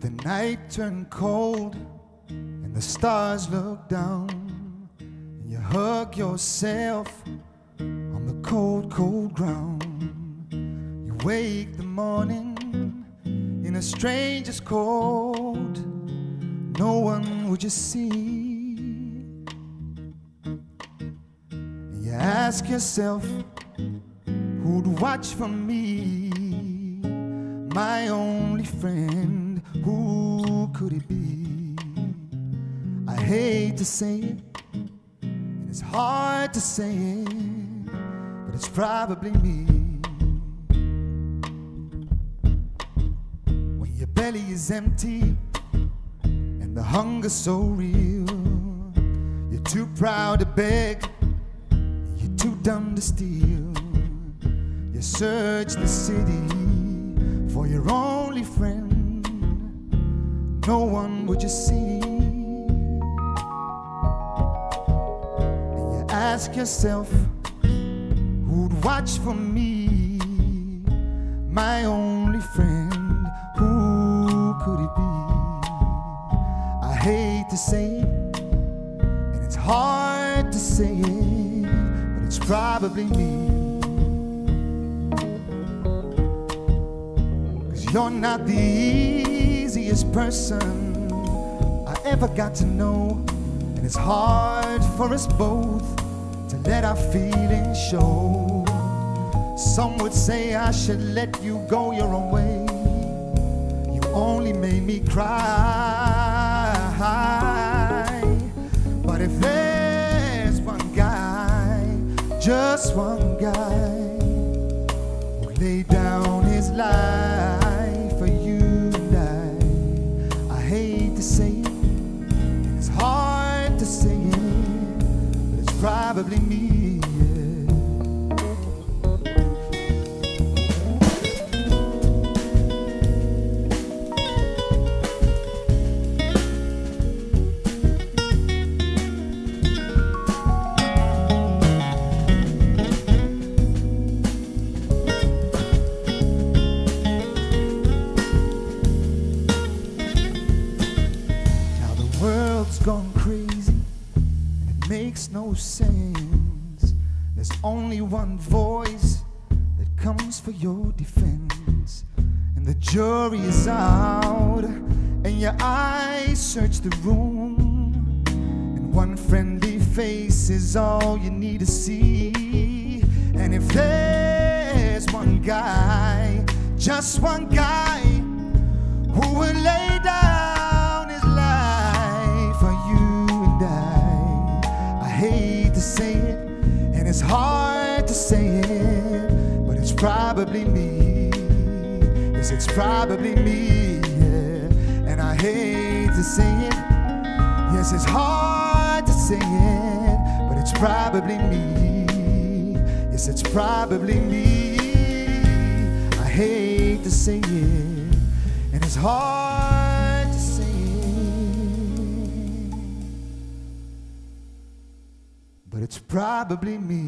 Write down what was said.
the night turned cold and the stars look down, and you hug yourself on the cold, cold ground. You wake the morning in a stranger's cold, no one would you see. And you ask yourself, who'd watch for me? My only friend, could it be? I hate to say it, and it's hard to say it, but it's probably me. When your belly is empty and the hunger's so real, you're too proud to beg, you're too dumb to steal. You search the city for your only friend, no one would you see. And you ask yourself, who'd watch for me? My only friend, who could it be? I hate to say it, and it's hard to say it, but it's probably me. Cause you're not the easiest person I ever got to know. And it's hard for us both to let our feelings show. Some would say I should let you go your own way. You only made me cry. But if there's one guy, just one guy, who laid down his life probably me. gone crazy makes no sense. There's only one voice that comes for your defense, and the jury is out, and your eyes search the room, and one friendly face is all you need to see. And if there's one guy, just one guy who would lay hard to say it, but it's probably me. Yes, it's probably me, yeah. And I hate to say it, yes, it's hard to say it, but it's probably me. Yes, it's probably me. I hate to say it, and it's hard but it's probably me.